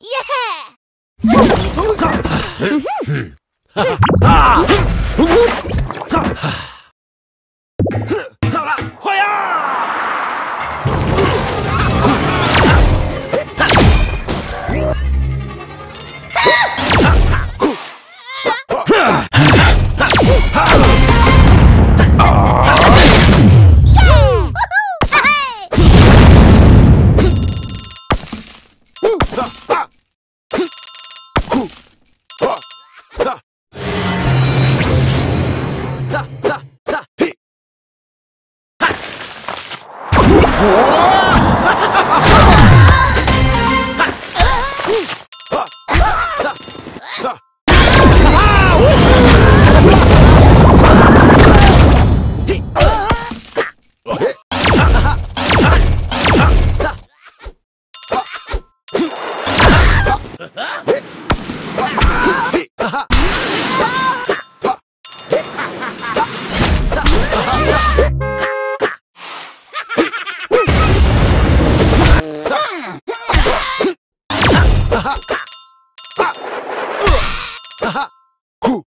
yeah! Ah. Ah. Who?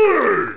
Hey!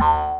You